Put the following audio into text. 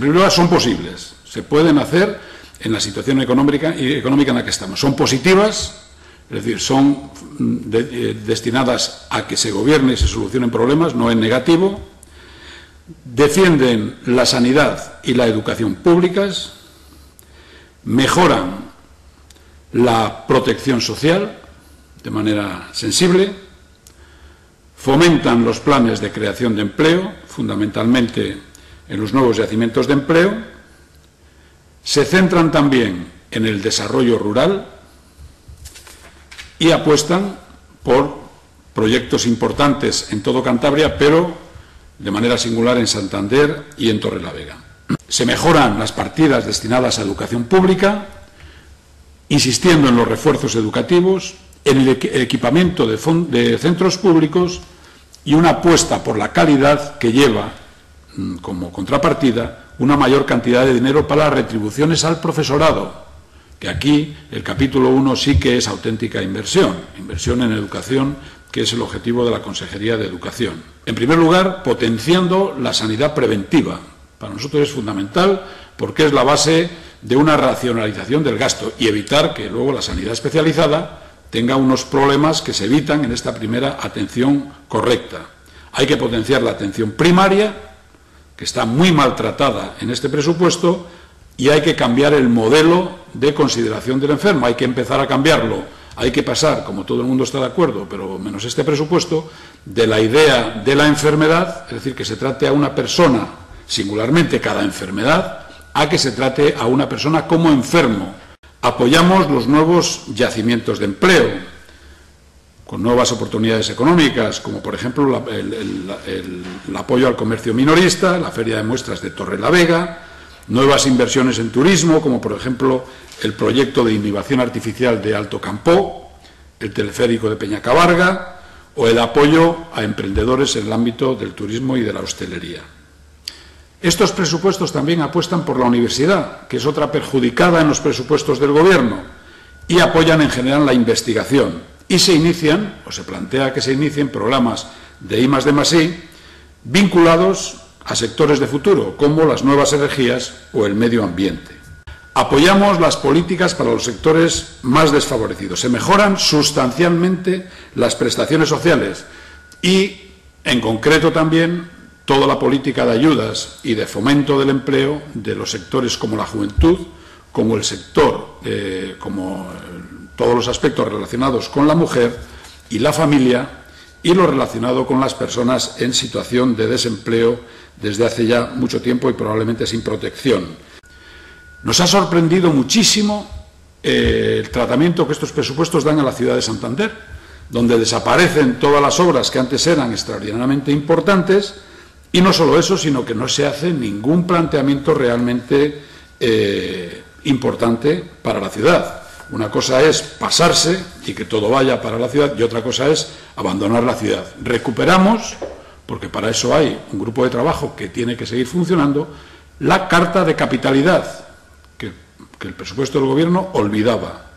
En primer lugar, son posibles, se pueden hacer en la situación económica, económica en la que estamos. Son positivas, es decir, son mm, eh, destinadas a que se gobierne y se solucionen problemas, no en negativo. Defienden la sanidad y la educación públicas, mejoran la protección social de manera sensible, fomentan los planes de creación de empleo, fundamentalmente en los nuevos yacimientos de empleo, se centran también en el desarrollo rural y apuestan por proyectos importantes en todo Cantabria, pero de manera singular en Santander y en Torrelavega. Se mejoran las partidas destinadas a educación pública, insistiendo en los refuerzos educativos, en el equipamiento de, centros públicos y una apuesta por la calidad que lleva como contrapartida una mayor cantidad de dinero para retribuciones al profesorado, que aquí el capítulo 1 sí que es auténtica inversión, inversión en educación, que es el objetivo de la Consejería de Educación. En primer lugar, potenciando la sanidad preventiva. Para nosotros es fundamental porque es la base de una racionalización del gasto y evitar que luego la sanidad especializada tenga unos problemas que se evitan en esta primera atención correcta. Hay que potenciar la atención primaria, está muy maltratada en este presupuesto, y hay que cambiar el modelo de consideración del enfermo. Hay que empezar a cambiarlo. Hay que pasar, como todo el mundo está de acuerdo, pero menos este presupuesto, de la idea de la enfermedad, es decir, que se trate a una persona, singularmente cada enfermedad, a que se trate a una persona como enfermo. Apoyamos los nuevos yacimientos de empleo, con nuevas oportunidades económicas, como por ejemplo el, apoyo al comercio minorista, la feria de muestras de Torre la Vega, nuevas inversiones en turismo, como por ejemplo el proyecto de innovación artificial de Alto Campó, el teleférico de Peñacabarga o el apoyo a emprendedores en el ámbito del turismo y de la hostelería. Estos presupuestos también apuestan por la universidad, que es otra perjudicada en los presupuestos del Gobierno, y apoyan en general la investigación. Y se inician, o se plantea que se inicien, programas de I de vinculados a sectores de futuro, como las nuevas energías o el medio ambiente. Apoyamos las políticas para los sectores más desfavorecidos. Se mejoran sustancialmente las prestaciones sociales y, en concreto, también toda la política de ayudas y de fomento del empleo de los sectores como la juventud, como el sector, eh, como todos los aspectos relacionados con la mujer y la familia y lo relacionado con las personas en situación de desempleo desde hace ya mucho tiempo y probablemente sin protección. Nos ha sorprendido muchísimo eh, el tratamiento que estos presupuestos dan a la ciudad de Santander, donde desaparecen todas las obras que antes eran extraordinariamente importantes y no solo eso, sino que no se hace ningún planteamiento realmente eh, importante para la ciudad. Una cosa es pasarse y que todo vaya para la ciudad y otra cosa es abandonar la ciudad. Recuperamos, porque para eso hay un grupo de trabajo que tiene que seguir funcionando, la carta de capitalidad que, el presupuesto del Gobierno olvidaba.